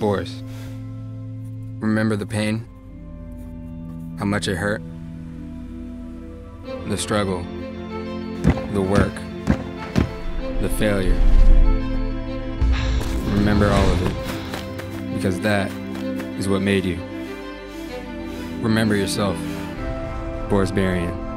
Boris, remember the pain? How much it hurt? The struggle, the work, the failure. Remember all of it, because that is what made you. Remember yourself, Boris Barian.